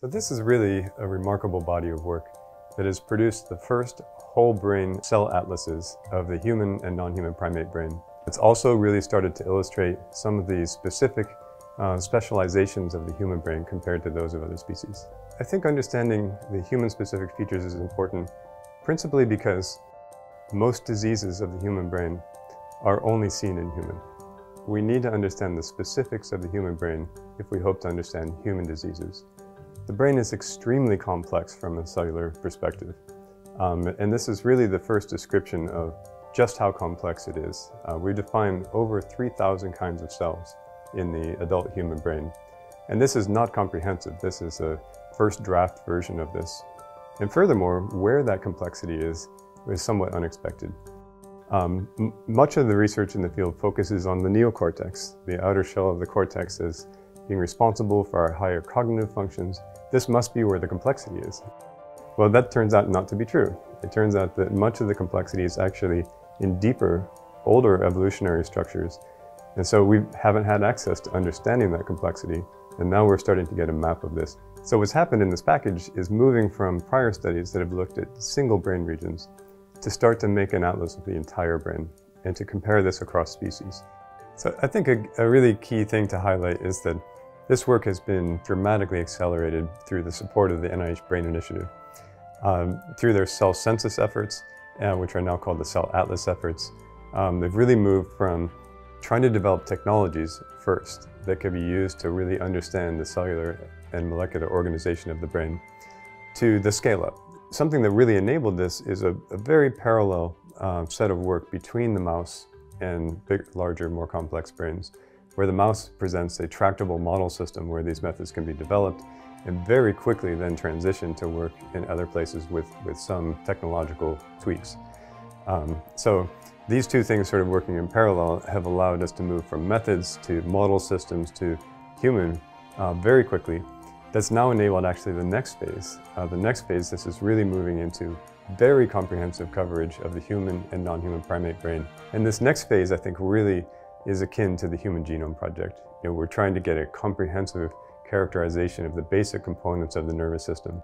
So this is really a remarkable body of work that has produced the first whole brain cell atlases of the human and non-human primate brain. It's also really started to illustrate some of the specific uh, specializations of the human brain compared to those of other species. I think understanding the human-specific features is important, principally because most diseases of the human brain are only seen in human. We need to understand the specifics of the human brain if we hope to understand human diseases. The brain is extremely complex from a cellular perspective. Um, and this is really the first description of just how complex it is. Uh, we define over 3,000 kinds of cells in the adult human brain. And this is not comprehensive. This is a first draft version of this. And furthermore, where that complexity is, is somewhat unexpected. Um, much of the research in the field focuses on the neocortex, the outer shell of the cortex as being responsible for our higher cognitive functions this must be where the complexity is. Well, that turns out not to be true. It turns out that much of the complexity is actually in deeper, older evolutionary structures. And so we haven't had access to understanding that complexity. And now we're starting to get a map of this. So what's happened in this package is moving from prior studies that have looked at single brain regions to start to make an atlas of the entire brain and to compare this across species. So I think a, a really key thing to highlight is that this work has been dramatically accelerated through the support of the NIH Brain Initiative. Um, through their cell census efforts, uh, which are now called the Cell Atlas efforts, um, they've really moved from trying to develop technologies first that could be used to really understand the cellular and molecular organization of the brain to the scale up. Something that really enabled this is a, a very parallel uh, set of work between the mouse and big, larger, more complex brains where the mouse presents a tractable model system where these methods can be developed and very quickly then transition to work in other places with, with some technological tweaks. Um, so these two things sort of working in parallel have allowed us to move from methods to model systems to human uh, very quickly. That's now enabled actually the next phase. Uh, the next phase, this is really moving into very comprehensive coverage of the human and non-human primate brain. And this next phase, I think, really is akin to the Human Genome Project. You know, we're trying to get a comprehensive characterization of the basic components of the nervous system.